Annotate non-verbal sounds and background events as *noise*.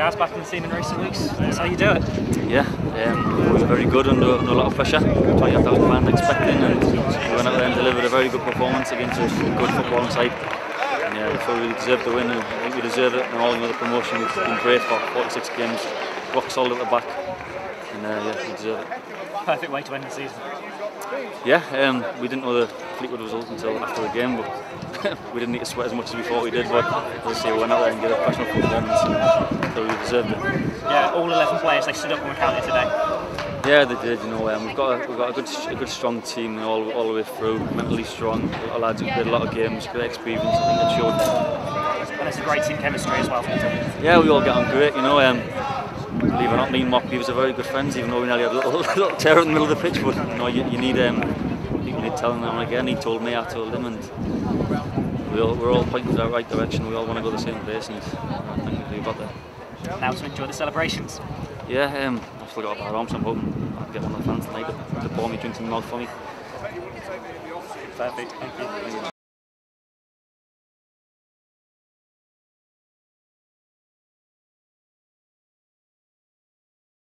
gas back in the scene in recent weeks. That's how you do it. Yeah, um, we were very good under, under a lot of pressure. 20,000 fans expecting, and we went out there and delivered a very good performance against a good footballing side. And yeah, we we deserved the win, and I think we deserve it. And all the promotion, we've been great for 46 games, rock solid at the back, and uh, yeah, we deserve it. Perfect way to end the season. Yeah, um, we didn't know the Fleetwood result until after the game, but *laughs* we didn't need to sweat as much as we thought we did. But as I say, we went out there and did a professional performance, so we deserved it. Yeah, all 11 players, they stood up and were counted today. Yeah, they did. You know, um, we've got a, we've got a good, a good, strong team all, all the way through. Mentally strong. A lot of lads who played a lot of games, great experience. I think it showed. And it's a great team chemistry as well. Yeah, we all get on great. You know, um, believe it or not, me and Moppy was a very good friends, even though we nearly had a little, *laughs* little tear in the middle of the pitch. But you know, you, you need um, you need telling them again. He told me, I told him, and we all, we're all pointing in the right direction. We all want to go the same place, and I think we got there. Now to enjoy the celebrations. Yeah, um, I've still got a bar arm, so I'm hoping I can get one of the fans tonight to, to pour me drinks in the mouth for me. Perfect, thank you.